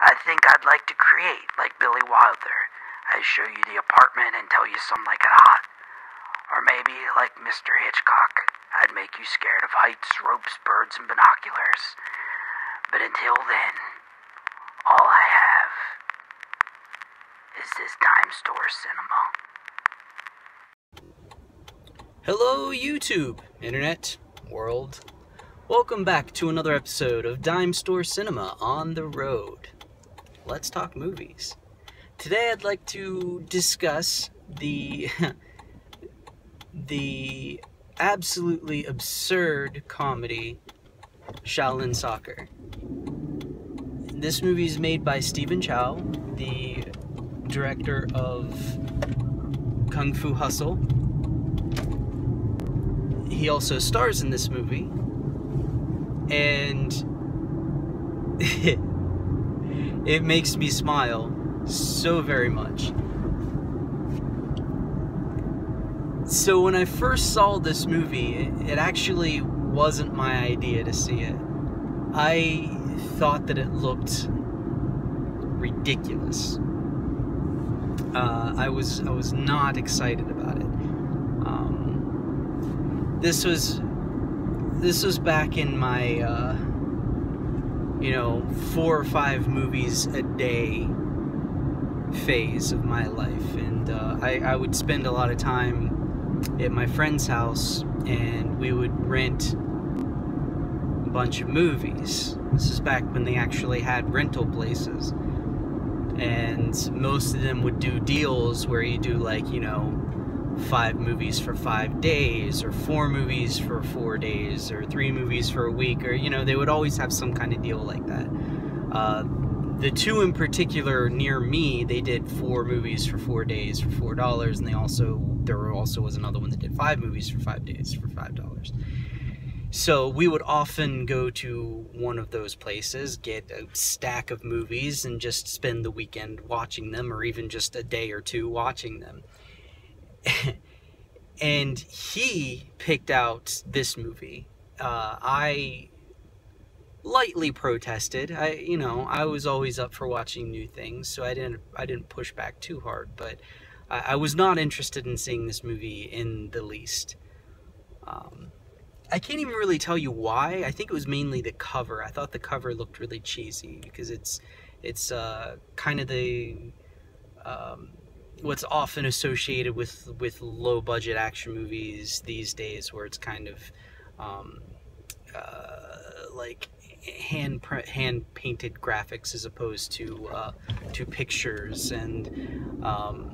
I think I'd like to create like Billy Wilder. I'd show you the apartment and tell you some like it hot. Or maybe, like Mr. Hitchcock, I'd make you scared of heights, ropes, birds, and binoculars. But until then, all I have is this dime store cinema. Hello, YouTube, Internet, world. Welcome back to another episode of Dime Store Cinema on the road. Let's talk movies. Today I'd like to discuss the the absolutely absurd comedy Shaolin Soccer. This movie is made by Stephen Chow, the director of Kung Fu Hustle. He also stars in this movie, and it makes me smile so very much. So when I first saw this movie, it actually wasn't my idea to see it. I thought that it looked ridiculous. Uh, I was I was not excited about it. Um, this was this was back in my uh, you know four or five movies a day phase of my life, and uh, I, I would spend a lot of time at my friend's house and we would rent a bunch of movies. This is back when they actually had rental places. And most of them would do deals where you do like, you know, five movies for five days, or four movies for four days, or three movies for a week, or, you know, they would always have some kind of deal like that. Uh, the two in particular near me, they did four movies for four days for four dollars, and they also there also was another one that did five movies for five days for five dollars. So we would often go to one of those places, get a stack of movies, and just spend the weekend watching them, or even just a day or two watching them. and he picked out this movie. Uh, I lightly protested. I, you know, I was always up for watching new things, so I didn't, I didn't push back too hard. But I, I was not interested in seeing this movie in the least. Um, I can't even really tell you why. I think it was mainly the cover. I thought the cover looked really cheesy because it's, it's uh, kind of the um, what's often associated with with low budget action movies these days, where it's kind of um, uh, like hand hand painted graphics as opposed to uh, to pictures. And um,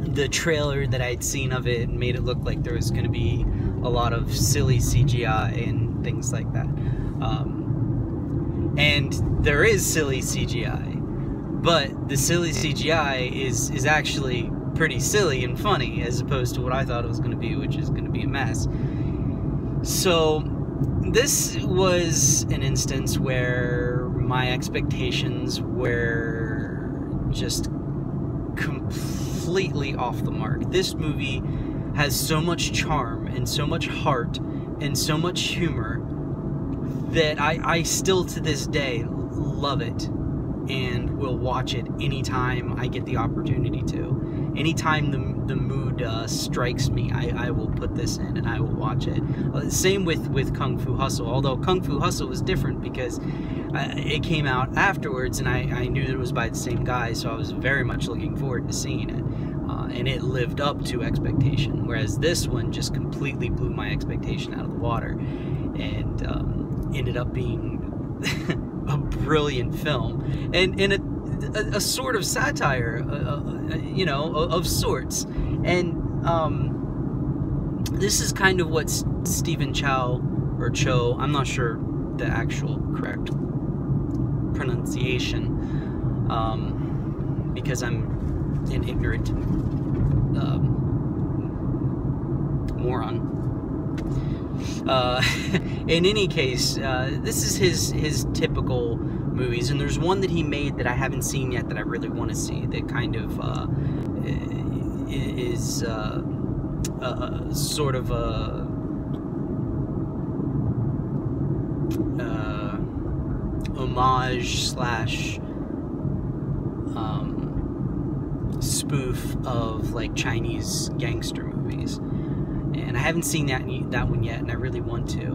the trailer that I'd seen of it made it look like there was going to be a lot of silly CGI and things like that. Um, and there is silly CGI but the silly CGI is is actually pretty silly and funny as opposed to what I thought it was going to be which is going to be a mess so this was an instance where my expectations were just completely off the mark. This movie has so much charm and so much heart and so much humor that I, I still to this day love it and will watch it anytime I get the opportunity to. Anytime the, the mood uh, strikes me, I, I will put this in and I will watch it. Uh, same with, with Kung Fu Hustle, although Kung Fu Hustle was different because uh, it came out afterwards and I, I knew that it was by the same guy, so I was very much looking forward to seeing it. Uh, and it lived up to expectation, whereas this one just completely blew my expectation out of the water and um, ended up being brilliant film and, and a, a, a sort of satire, uh, uh, you know, of, sorts. And um, this is kind of what Stephen Chow or Cho, I'm not sure the actual correct pronunciation um, because I'm an ignorant um, moron. Uh, in any case, uh, this is his his typical movies, and there's one that he made that I haven't seen yet that I really want to see. That kind of uh, is uh, sort of a homage slash um, spoof of like Chinese gangster movies, and I haven't seen that that one yet, and I really want to.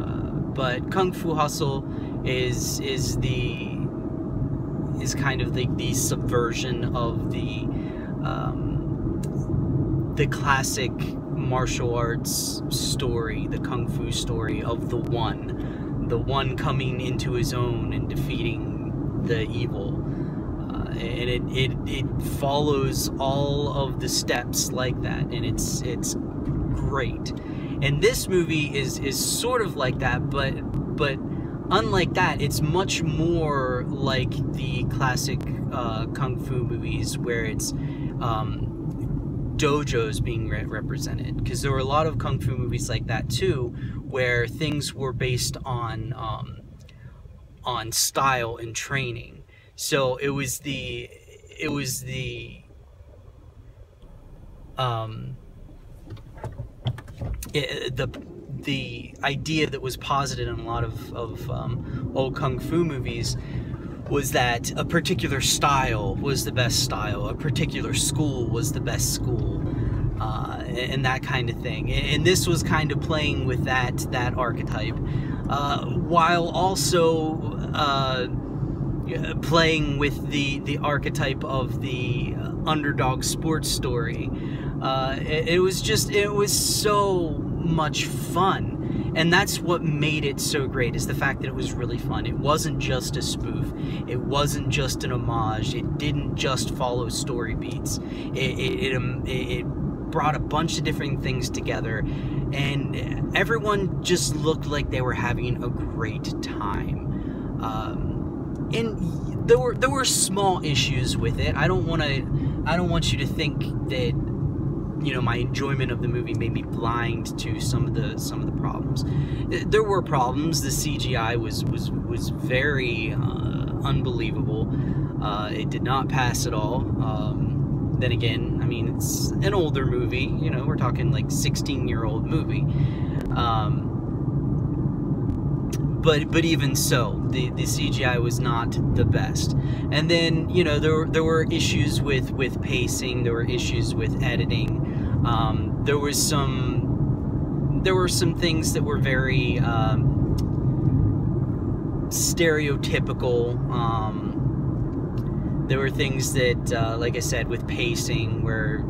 Uh, but Kung Fu Hustle is is the is kind of the, the subversion of the um, the classic martial arts story, the kung fu story of the one, the one coming into his own and defeating the evil. Uh, and it, it it follows all of the steps like that, and it's it's great. And this movie is is sort of like that, but but unlike that, it's much more like the classic uh, kung fu movies where it's um, dojos being re- represented. Because there were a lot of kung fu movies like that too, where things were based on um, on style and training. So it was the it was the um, it, the the idea that was posited in a lot of, of um, old kung fu movies was that a particular style was the best style, a particular school was the best school, uh, and that kind of thing. And this was kind of playing with that that archetype, uh, while also uh, playing with the the archetype of the underdog sports story. Uh, it, it was just it was so much fun. And that's what made it so great is the fact that it was really fun. It wasn't just a spoof. It wasn't just an homage. It didn't just follow story beats. It, it, it, um, it brought a bunch of different things together. And everyone just looked like they were having a great time. Um, and there were there were small issues with it. I don't want to i don't want you to think that you know my enjoyment of the movie made me blind to some of the some of the problems. There were problems. The CGI was was was very uh, unbelievable. Uh, it did not pass at all. Um, then again, I mean it's an older movie. You know, we're talking like 16 year old movie. Um, but but even so, the, the CGI was not the best. And then you know there there were issues with with pacing. There were issues with editing. Um, there was some there were some things that were very um, stereotypical. Um, there were things that, uh, like I said, with pacing, where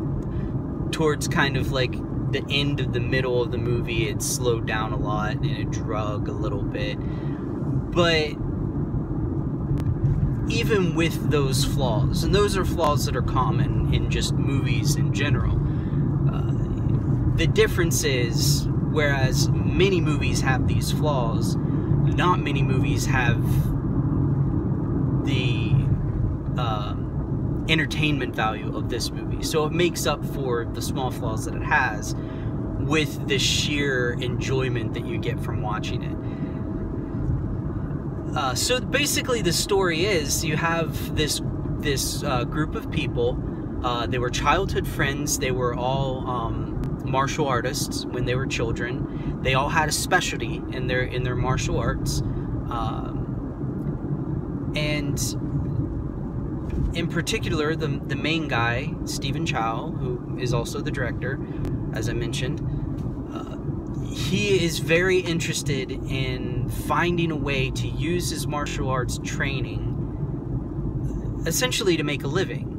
towards kind of like the end of the middle of the movie, it slowed down a lot and it drug a little bit. But even with those flaws, and those are flaws that are common in just movies in general, the difference is, whereas many movies have these flaws, not many movies have the uh, entertainment value of this movie. So it makes up for the small flaws that it has with the sheer enjoyment that you get from watching it. Uh, so basically, the story is you have this this uh, group of people. Uh, they were childhood friends. They were all um, martial artists when they were children. They all had a specialty in their in their martial arts, um, and in particular, the the main guy, Stephen Chow, who is also the director, as I mentioned, uh, he is very interested in finding a way to use his martial arts training essentially to make a living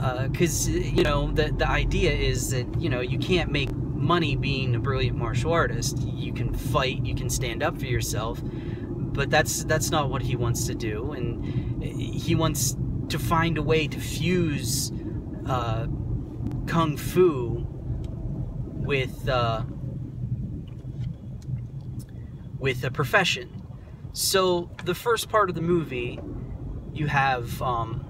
because uh, you know the the idea is that you know you can't make money being a brilliant martial artist. You can fight, you can stand up for yourself, but that's that's not what he wants to do, and he wants to find a way to fuse uh, kung fu with uh, with a profession. So the first part of the movie, you have. Um,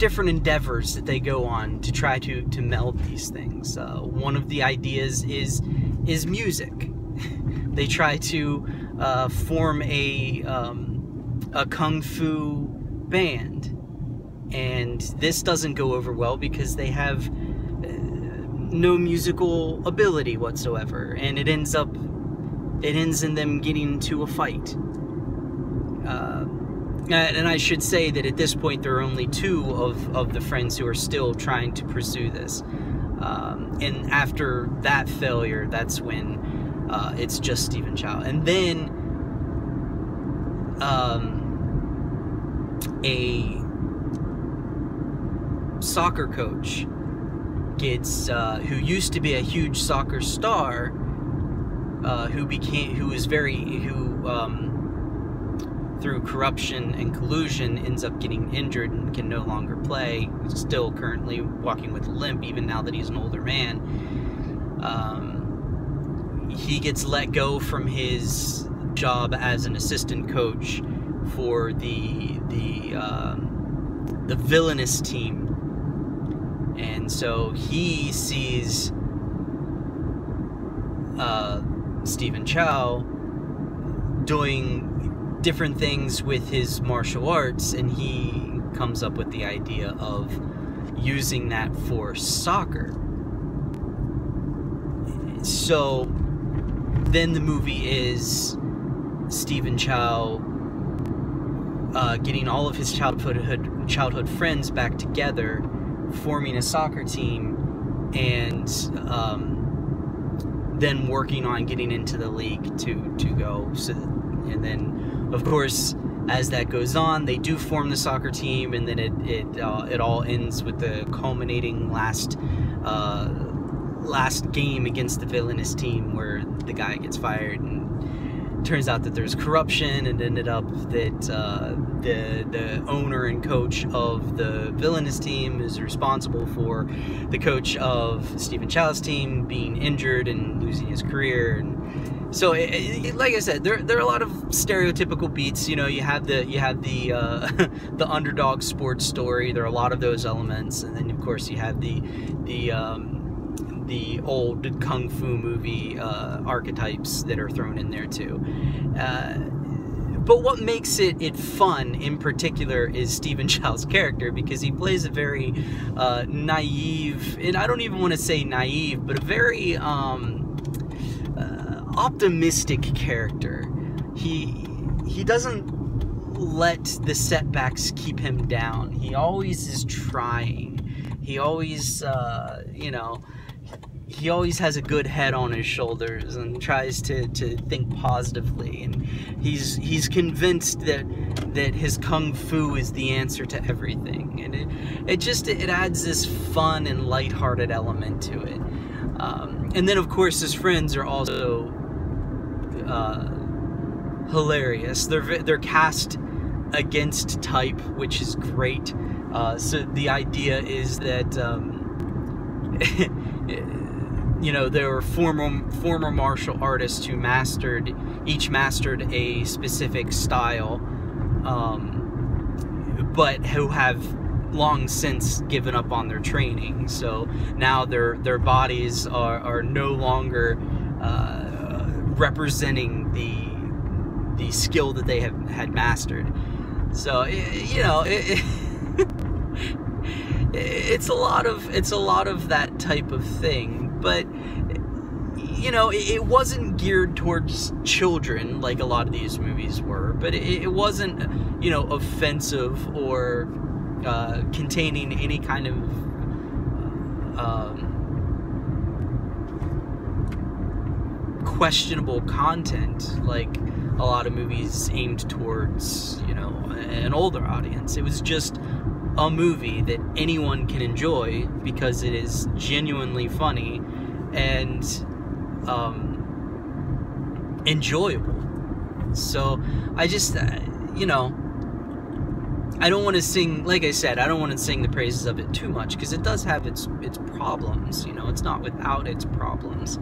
different endeavors that they go on to try to to meld these things. Uh, one of the ideas is is music. they try to uh, form a um, a kung fu band, and this doesn't go over well because they have uh, no musical ability whatsoever, and it ends up it ends in them getting into a fight. Uh, and I should say that at this point, there are only two of, of the friends who are still trying to pursue this. Um, and after that failure, that's when uh, it's just Stephen Chow. And then um, a soccer coach gets uh, who used to be a huge soccer star, uh, who became who is very who um, through corruption and collusion ends up getting injured and can no longer play. He's Still currently walking with a limp, even now that he's an older man. Um, he gets let go from his job as an assistant coach for the the um, the villainous team, and so he sees uh, Stephen Chow doing different things with his martial arts, and he comes up with the idea of using that for soccer. So then the movie is Stephen Chow uh, getting all of his childhood childhood friends back together, forming a soccer team, and um, then working on getting into the league to to go. So, and then, of course, as that goes on, they do form the soccer team, and then it it uh, it all ends with the culminating last. Uh, last game against the villainous team where the guy gets fired and turns out that there's corruption and ended up that uh, the the owner and coach of the villainous team is responsible for the coach of Stephen Chow's team being injured and losing his career and so it, it, like I said there, there are a lot of stereotypical beats you know you have the you have the uh, the underdog sports story there are a lot of those elements and then of course you have the the um, the old kung fu movie uh, archetypes that are thrown in there too. Uh, but what makes it, it fun in particular is Stephen Chow's character because he plays a very uh, naive, and I don't even want to say naive, but a very um, optimistic character. He he doesn't let the setbacks keep him down. He always is trying. He always, uh, you know, he always has a good head on his shoulders and tries to, to think positively and he's he's convinced that that his kung fu is the answer to everything and it it just it adds this fun and lighthearted element to it um, and then of course his friends are also uh, hilarious. They're they're cast against type which is great. Uh, so the idea is that um, you know there were former former martial artists who mastered each mastered a specific style um, but who have long since given up on their training. So now their their bodies are, are no longer uh, representing the the skill that they have had mastered. So you know it, it's a lot of it's a lot of that type of thing but you know, it, wasn't geared towards children like a lot of these movies were, but it, it wasn't, you know, offensive or uh, containing any kind of um, questionable content like a lot of movies aimed towards, you know, an older audience. It was just a movie that anyone can enjoy because it is genuinely funny and um, enjoyable. So I just, uh, you know, I don't want to sing, like I said, I don't want to sing the praises of it too much because it does have its its problems. You know, it's not without its problems.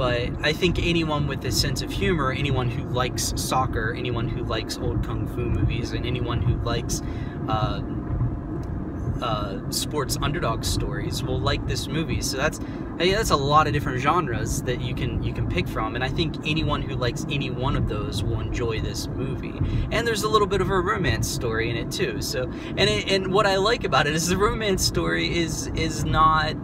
But I think anyone with a sense of humor, anyone who likes soccer, anyone who likes old kung fu movies, and anyone who likes uh, uh, sports underdog stories will like this movie. So that's that's a lot of different genres that you can you can pick from, and I think anyone who likes any one of those will enjoy this movie. And there's a little bit of a romance story in it too. So and it, and what I like about it is the romance story is is not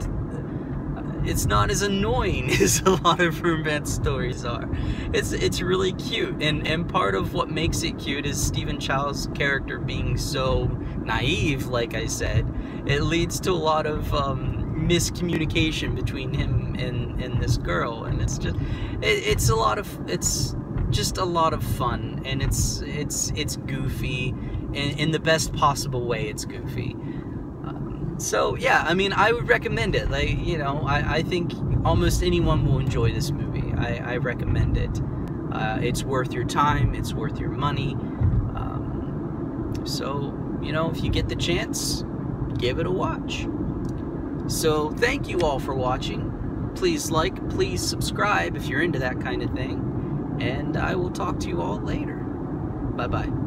it's not as annoying as a lot of romance stories are. It's it's really cute, and and part of what makes it cute is Stephen Chow's character being so naive. Like I said, it leads to a lot of um, miscommunication between him and and this girl, and it's just it, it's a lot of it's just a lot of fun, and it's it's it's goofy, in, in the best possible way. It's goofy so yeah, I mean, I would recommend it. Like you know, I, I think almost anyone will enjoy this movie. I, I recommend it. Uh, it's worth your time. It's worth your money. Um, so you know, if you get the chance, give it a watch. So thank you all for watching. Please like, please subscribe if you're into that kind of thing. And I will talk to you all later. Bye bye.